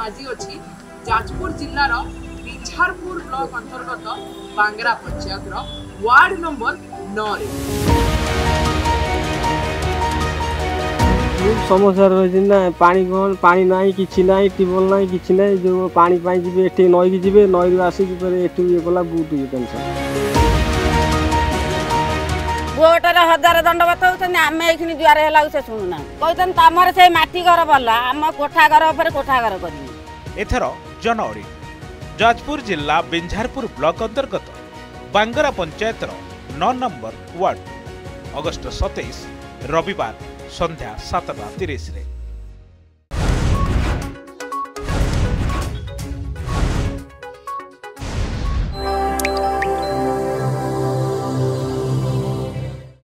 ଆଜି ଅଛି ଯାଜପୁର ଜିଲ୍ଲାର ବିଛାରପୁର ବ୍ଲକ ଅନ୍ତର୍ଗତ ବାଙ୍ଗରା ପଞ୍ଚାୟତର ୱାର୍ଡ ନମ୍ବର ନଅରେ খুব সমস্যা রয়েছে না পানি কোন পানি নাই কিছু নাই টিউবওয়েল নাই কিছু নাই যে পানি পাই যাবে এটি নইকি যাবে নইরু আসিকি পরে এটু ইয়ে কলা বহুত ইয়ে টেনশন ପୁଅଟାରେ ହଜାର ଦଣ୍ଡବତ ହେଉଛନ୍ତି ଆମେ ଏଇଖିନି ଜୁଆର ହେଲାକୁ ସେ ଶୁଣୁନା କହୁଛନ୍ତି ତମର ସେ ମାଟି ଘର ଭଲ ଆମ କୋଠା ଘର ଉପରେ କୋଠା ଘର କରିବି ଏଥର ଜନ ଯାଜପୁର ଜିଲ୍ଲା ବିଞ୍ଝାରପୁର ବ୍ଲକ ଅନ୍ତର୍ଗତ ବାଙ୍ଗରା ପଞ୍ଚାୟତର ନଅ ନମ୍ବର ୱାର୍ଡ ଅଗଷ୍ଟ ସତେଇଶ ରବିବାର ସନ୍ଧ୍ୟା ସାତଟା ତିରିଶରେ